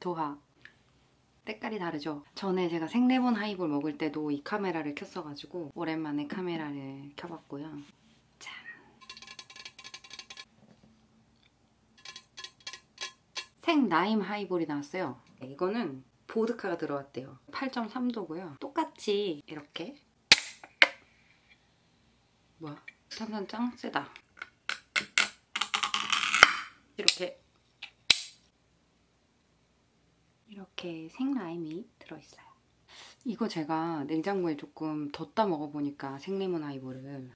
도하. 색깔이 다르죠? 전에 제가 생레몬 하이볼 먹을 때도 이 카메라를 켰어가지고 오랜만에 카메라를 켜봤고요. 짠. 생라임 하이볼이 나왔어요. 이거는 보드카가 들어왔대요. 8.3도고요. 똑같이 이렇게 뭐야? 탄산 짱 세다. 이렇게 이렇게 생라임이 들어있어요. 이거 제가 냉장고에 조금 뒀다 먹어보니까 생레몬 하이볼을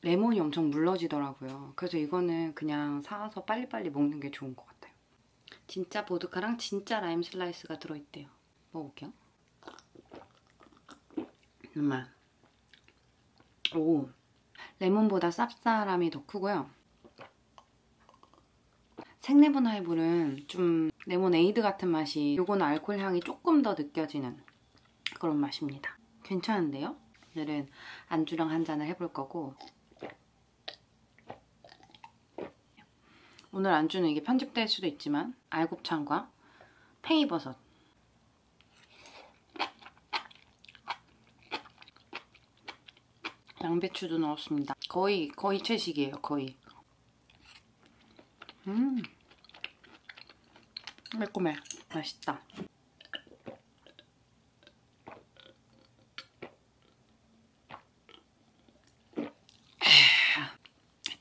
레몬이 엄청 물러지더라고요. 그래서 이거는 그냥 사와서 빨리빨리 먹는 게 좋은 것 같아요. 진짜 보드카랑 진짜 라임 슬라이스가 들어있대요. 먹어볼게요. 정말 오 레몬보다 쌉싸람이 더 크고요. 생레몬 하이볼은 좀 레모네이드 같은 맛이 요거는 알코올 향이 조금 더 느껴지는 그런 맛입니다. 괜찮은데요? 오늘은 안주랑 한 잔을 해볼 거고 오늘 안주는 이게 편집될 수도 있지만 알곱창과 팽이버섯 양배추도 넣었습니다. 거의 거의 채식이에요. 거의. 음 매콤해. 맛있다.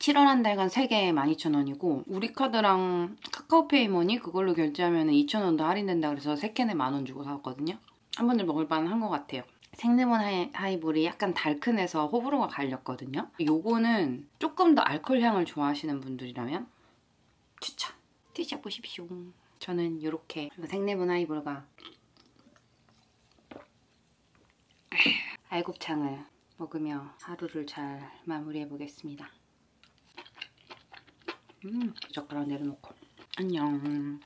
7월 한 달간 3개에 12,000원이고 우리 카드랑 카카오페이 머니 그걸로 결제하면 2,000원도 할인된다 그래서 3캔에 만원 주고 사왔거든요. 한 번들 먹을 만한 것 같아요. 생레몬 하이, 하이 볼이 약간 달큰해서 호불호가 갈렸거든요. 요거는 조금 더 알코올 향을 좋아하시는 분들이라면 추천! 드셔보십시오. 저는 이렇게 생레몬 하이볼과 알곱창을 먹으며 하루를 잘 마무리해 보겠습니다. 음, 젓가락 내려놓고 안녕